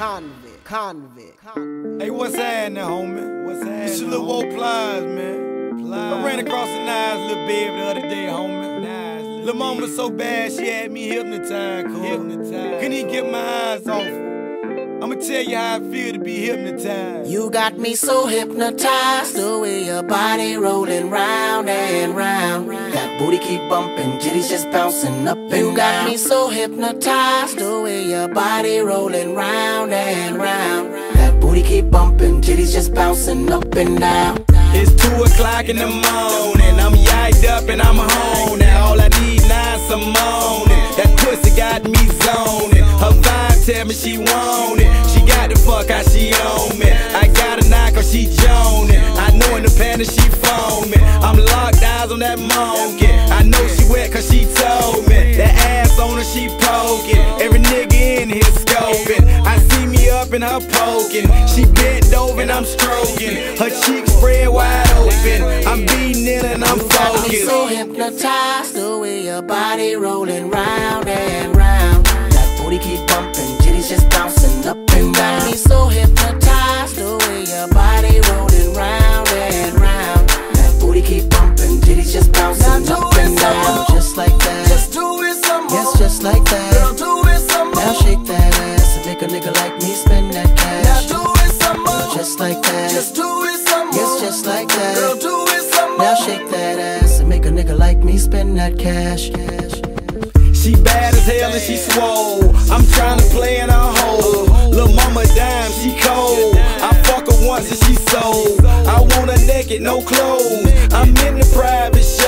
convict, convict, convict. Hey, what's happening, homie? What's happening? This is Lil Woe Plies, man. Plies. I ran across a nice little baby the other day, homie. Nice little Lil mama was so bad, she had me hypnotized, cool. Hypnotized. Couldn't even get my eyes off her. I'ma tell you how I feel to be hypnotized. You got me so hypnotized, the way your body rolling round and round. That booty keep bumping, jitties just bouncing up and down. You got me so hypnotized, the way your body rolling round and round. That booty keep bumping, jitties just bouncing up and down. It's two o'clock in the morning, I'm yiked up and I'm home. Now all I need now is some moaning. That pussy got me zoning. Her vibe tell me she want it. She got the fuck how she on me. I got a knock or she joning. I know in the panty she foaming. I'm eyes on that monkey. I know she wet cause she told me. That ass on her she poking. Every nigga in here scoping. I see me up in her poking. She bent over and I'm stroking. Her cheeks spread wide open. I'm beating it and I'm focused. so hypnotized, the way your body rolling round and round. That booty keep bumping, jitties just bouncing up and down. Me so hypnotized, shake that ass and make a nigga like me spend that cash. Now do it some more. Just like that, Just do it some more. yes, just like Girl, that. do it some more. Now shake that ass and make a nigga like me spend that cash. cash. She bad as hell and she swole. I'm trying to play in her hole. Lil' mama dime, she cold. I fuck her once and she sold. I want her naked, no clothes. I'm in the private shows.